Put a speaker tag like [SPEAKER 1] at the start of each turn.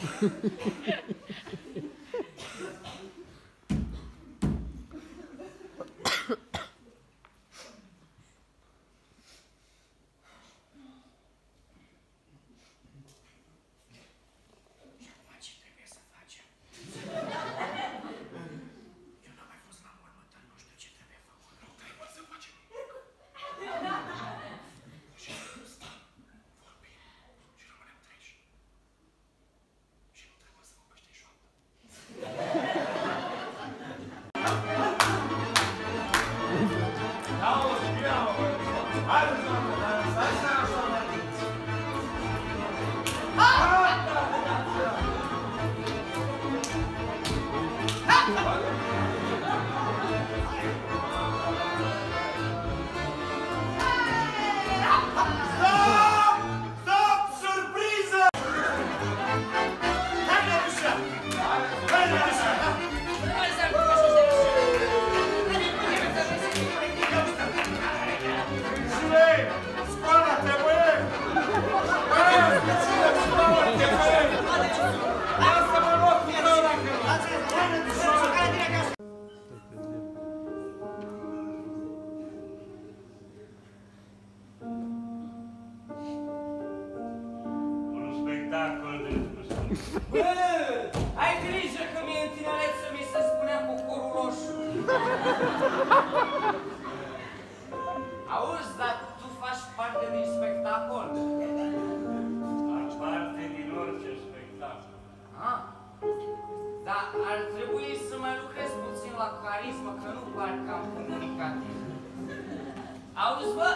[SPEAKER 1] Ha 아유,
[SPEAKER 2] Bă, ai grijă că mi-e în tinerețe mi se spunea cucurul roșu. Auzi, dar tu faci parte din spectacol.
[SPEAKER 1] Fac parte din orice spectacol.
[SPEAKER 2] Ah. Dar ar trebui să mai lucrez puțin la carismă, că nu par cam comunicativ. Auzi, bă,